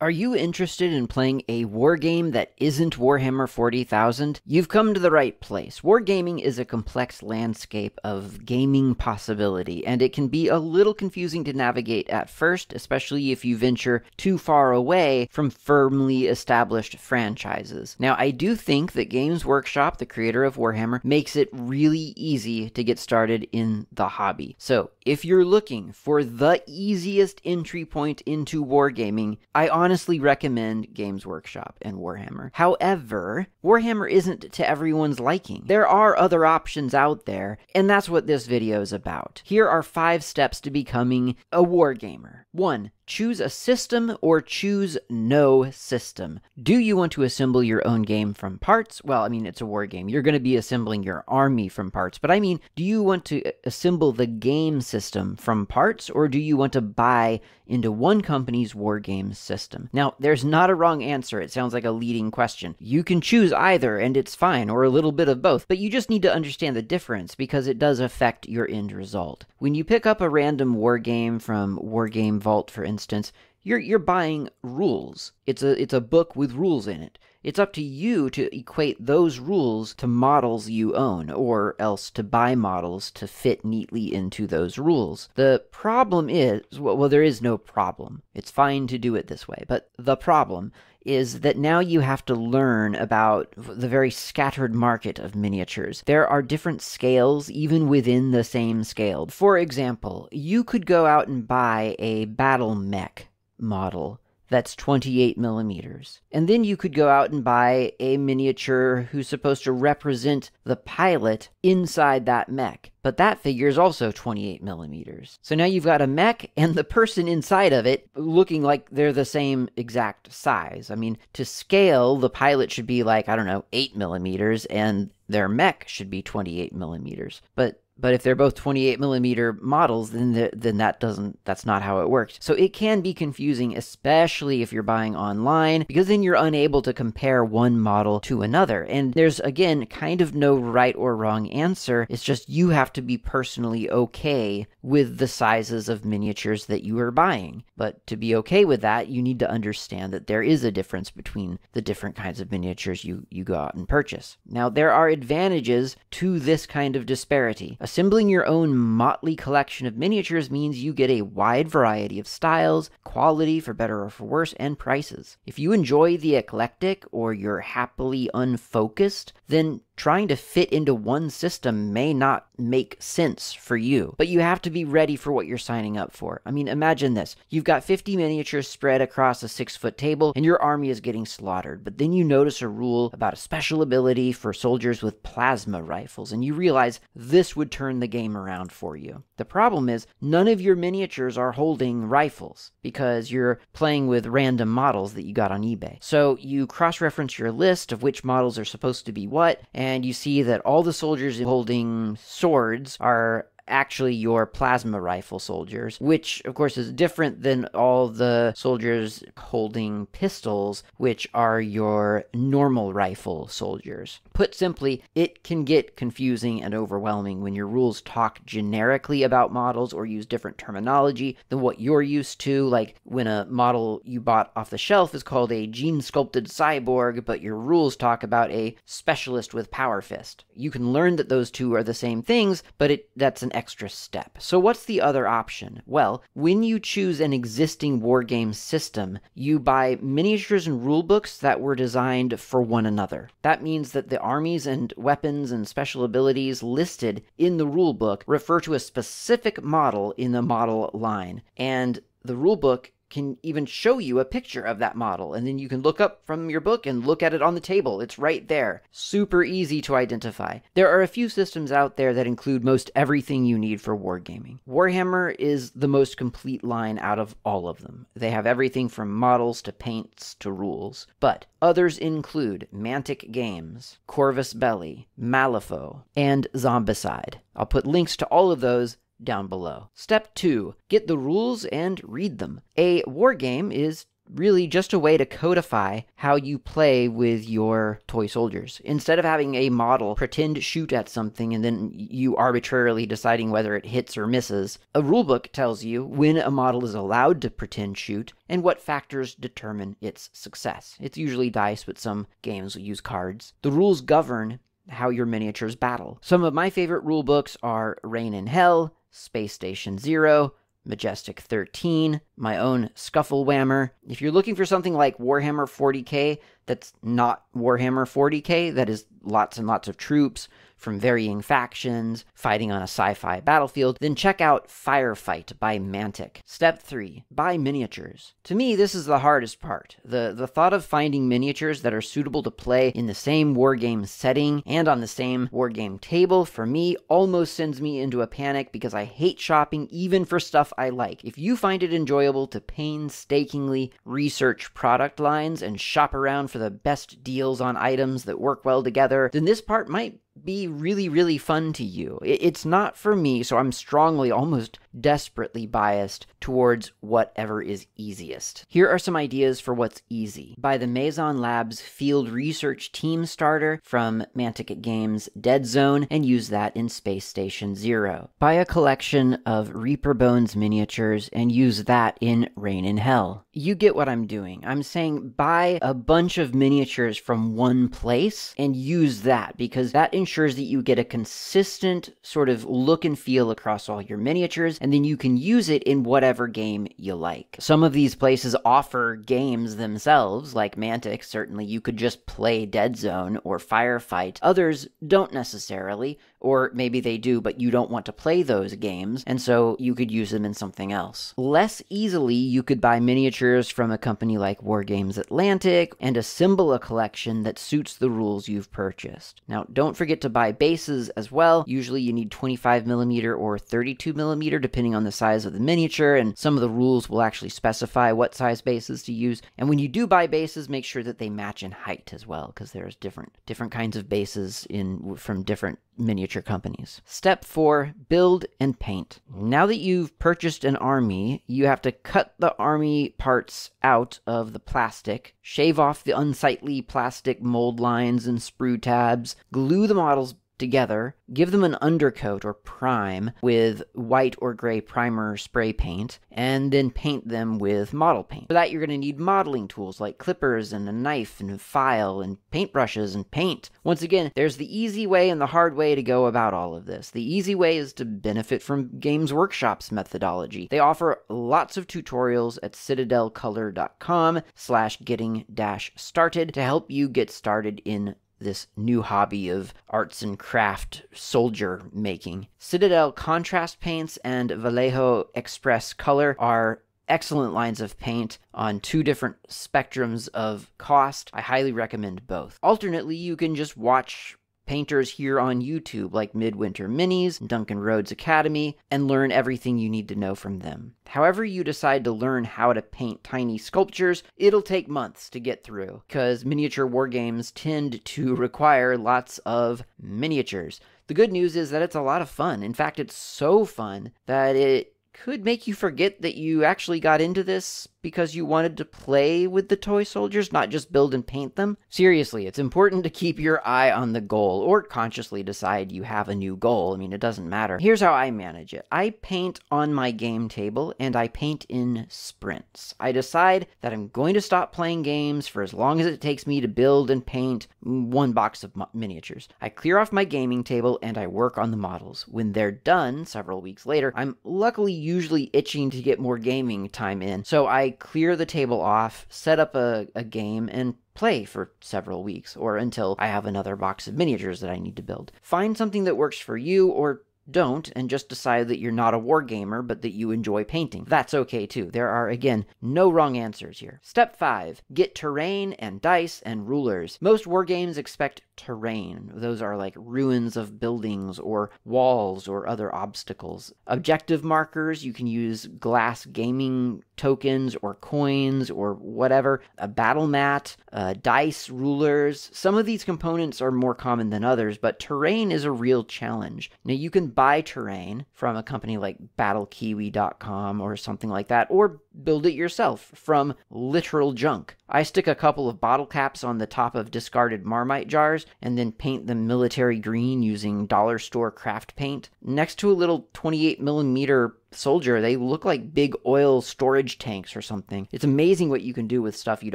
Are you interested in playing a wargame that isn't Warhammer 40,000? You've come to the right place. Wargaming is a complex landscape of gaming possibility, and it can be a little confusing to navigate at first, especially if you venture too far away from firmly established franchises. Now, I do think that Games Workshop, the creator of Warhammer, makes it really easy to get started in the hobby. So, if you're looking for the easiest entry point into wargaming, I honestly honestly recommend Games Workshop and Warhammer. However, Warhammer isn't to everyone's liking. There are other options out there, and that's what this video is about. Here are five steps to becoming a wargamer. 1. Choose a system or choose no system. Do you want to assemble your own game from parts? Well, I mean, it's a war game. You're going to be assembling your army from parts. But I mean, do you want to assemble the game system from parts or do you want to buy into one company's war game system? Now, there's not a wrong answer. It sounds like a leading question. You can choose either and it's fine, or a little bit of both. But you just need to understand the difference because it does affect your end result. When you pick up a random war game from Wargame Vault, for instance, you're you're buying rules. It's a it's a book with rules in it. It's up to you to equate those rules to models you own, or else to buy models to fit neatly into those rules. The problem is well, well there is no problem. It's fine to do it this way, but the problem is that now you have to learn about the very scattered market of miniatures. There are different scales even within the same scale. For example, you could go out and buy a battle mech model that's 28 millimeters. And then you could go out and buy a miniature who's supposed to represent the pilot inside that mech. But that figure is also 28 millimeters. So now you've got a mech and the person inside of it looking like they're the same exact size. I mean, to scale, the pilot should be like, I don't know, 8 millimeters, and their mech should be 28 millimeters. But but if they're both 28 millimeter models, then the, then that doesn't that's not how it works. So it can be confusing, especially if you're buying online, because then you're unable to compare one model to another. And there's again kind of no right or wrong answer. It's just you have to be personally okay with the sizes of miniatures that you are buying. But to be okay with that, you need to understand that there is a difference between the different kinds of miniatures you you go out and purchase. Now there are advantages to this kind of disparity. Assembling your own motley collection of miniatures means you get a wide variety of styles, quality for better or for worse, and prices. If you enjoy the eclectic or you're happily unfocused, then trying to fit into one system may not make sense for you, but you have to be ready for what you're signing up for. I mean, imagine this you've got 50 miniatures spread across a six foot table, and your army is getting slaughtered, but then you notice a rule about a special ability for soldiers with plasma rifles, and you realize this would turn the game around for you. The problem is, none of your miniatures are holding rifles because you're playing with random models that you got on eBay. So you cross reference your list of which models are supposed to be what, and you see that all the soldiers holding swords are actually your plasma rifle soldiers, which of course is different than all the soldiers holding pistols, which are your normal rifle soldiers. Put simply, it can get confusing and overwhelming when your rules talk generically about models or use different terminology than what you're used to, like when a model you bought off the shelf is called a gene sculpted cyborg, but your rules talk about a specialist with power fist. You can learn that those two are the same things, but it that's an extra step. So, what's the other option? Well, when you choose an existing wargame system, you buy miniatures and rulebooks that were designed for one another. That means that the armies and weapons and special abilities listed in the rulebook refer to a specific model in the model line. And the rulebook can even show you a picture of that model. And then you can look up from your book and look at it on the table. It's right there. Super easy to identify. There are a few systems out there that include most everything you need for wargaming. Warhammer is the most complete line out of all of them. They have everything from models to paints to rules. But others include Mantic Games, Corvus Belli, Malifaux, and Zombicide. I'll put links to all of those down below. Step 2 Get the rules and read them. A war game is really just a way to codify how you play with your toy soldiers. Instead of having a model pretend shoot at something and then you arbitrarily deciding whether it hits or misses, a rulebook tells you when a model is allowed to pretend shoot and what factors determine its success. It's usually dice, but some games will use cards. The rules govern how your miniatures battle. Some of my favorite rulebooks are Reign in Hell, Space Station Zero, Majestic 13, my own Scuffle Whammer. If you're looking for something like Warhammer 40k that's not Warhammer 40k, that is lots and lots of troops, from varying factions, fighting on a sci fi battlefield, then check out Firefight by Mantic. Step 3 Buy miniatures. To me, this is the hardest part. The, the thought of finding miniatures that are suitable to play in the same wargame setting and on the same wargame table, for me, almost sends me into a panic because I hate shopping even for stuff I like. If you find it enjoyable to painstakingly research product lines and shop around for the best deals on items that work well together, then this part might be really, really fun to you. It's not for me, so I'm strongly, almost desperately biased towards whatever is easiest. Here are some ideas for what's easy. Buy the Mazon Labs Field Research Team Starter from Mantic Games Deadzone and use that in Space Station Zero. Buy a collection of Reaper Bones miniatures and use that in Reign in Hell. You get what I'm doing. I'm saying buy a bunch of miniatures from one place and use that because that ensures that you get a consistent sort of look and feel across all your miniatures, and then you can use it in whatever game you like. Some of these places offer games themselves, like Mantic, certainly you could just play Deadzone or Firefight. Others don't necessarily, or maybe they do, but you don't want to play those games, and so you could use them in something else. Less easily, you could buy miniatures from a company like Wargames Atlantic and assemble a collection that suits the rules you've purchased. Now, don't forget to buy bases as well. Usually, you need 25 millimeter or 32 millimeter, depending on the size of the miniature, and some of the rules will actually specify what size bases to use. And when you do buy bases, make sure that they match in height as well, because there's different different kinds of bases in from different miniature companies. Step 4 Build and paint. Now that you've purchased an army, you have to cut the army parts out of the plastic, shave off the unsightly plastic mold lines and sprue tabs, glue the models together, give them an undercoat or prime with white or gray primer spray paint, and then paint them with model paint. For that, you're going to need modeling tools like clippers and a knife and a file and paintbrushes and paint. Once again, there's the easy way and the hard way to go about all of this. The easy way is to benefit from Games Workshop's methodology. They offer lots of tutorials at citadelcolor.com slash getting dash started to help you get started in this new hobby of arts and craft soldier making. Citadel Contrast Paints and Vallejo Express Color are excellent lines of paint on two different spectrums of cost. I highly recommend both. Alternately, you can just watch painters here on YouTube like Midwinter Minis, Duncan Rhodes Academy, and learn everything you need to know from them. However, you decide to learn how to paint tiny sculptures, it'll take months to get through, because miniature wargames tend to require lots of miniatures. The good news is that it's a lot of fun. In fact, it's so fun that it could make you forget that you actually got into this because you wanted to play with the toy soldiers, not just build and paint them? Seriously, it's important to keep your eye on the goal or consciously decide you have a new goal. I mean, it doesn't matter. Here's how I manage it I paint on my game table and I paint in sprints. I decide that I'm going to stop playing games for as long as it takes me to build and paint one box of miniatures. I clear off my gaming table and I work on the models. When they're done, several weeks later, I'm luckily usually itching to get more gaming time in, so I clear the table off, set up a, a game, and play for several weeks or until I have another box of miniatures that I need to build. Find something that works for you or don't and just decide that you're not a wargamer but that you enjoy painting. That's okay too. There are, again, no wrong answers here. Step 5 Get terrain and dice and rulers. Most wargames expect terrain. Those are like ruins of buildings or walls or other obstacles. Objective markers, you can use glass gaming tokens or coins or whatever. A battle mat, uh, dice, rulers. Some of these components are more common than others, but terrain is a real challenge. Now, you can buy terrain from a company like battlekiwi.com or something like that, or build it yourself from literal junk. I stick a couple of bottle caps on the top of discarded Marmite jars and then paint them military green using dollar store craft paint. Next to a little 28 millimeter soldier, they look like big oil storage tanks or something. It's amazing what you can do with stuff you'd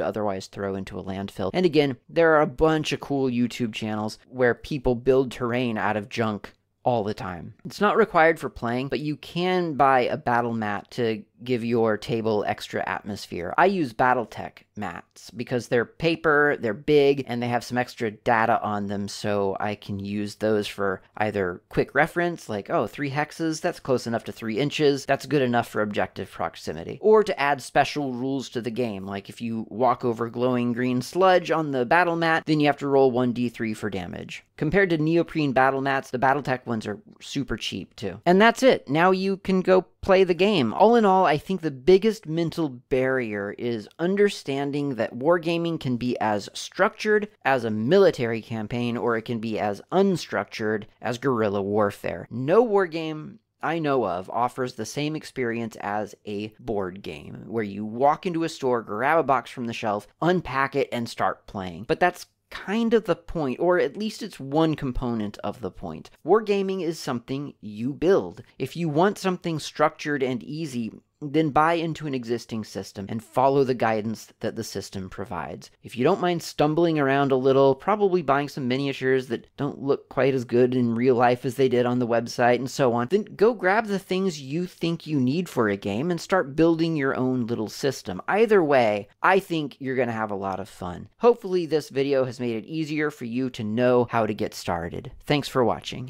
otherwise throw into a landfill. And again, there are a bunch of cool YouTube channels where people build terrain out of junk all the time. It's not required for playing, but you can buy a battle mat to give your table extra atmosphere. I use Battletech mats because they're paper, they're big, and they have some extra data on them, so I can use those for either quick reference, like, oh, three hexes, that's close enough to three inches, that's good enough for objective proximity, or to add special rules to the game, like if you walk over glowing green sludge on the battle mat, then you have to roll 1d3 for damage. Compared to neoprene battle mats, the Battletech ones are super cheap too. And that's it. Now you can go play the game. All in all, I think the biggest mental barrier is understanding that wargaming can be as structured as a military campaign or it can be as unstructured as guerrilla warfare. No wargame I know of offers the same experience as a board game, where you walk into a store, grab a box from the shelf, unpack it, and start playing. But that's kind of the point, or at least it's one component of the point. Wargaming is something you build. If you want something structured and easy, then buy into an existing system and follow the guidance that the system provides. If you don't mind stumbling around a little, probably buying some miniatures that don't look quite as good in real life as they did on the website and so on, then go grab the things you think you need for a game and start building your own little system. Either way, I think you're going to have a lot of fun. Hopefully this video has made it easier for you to know how to get started. Thanks for watching.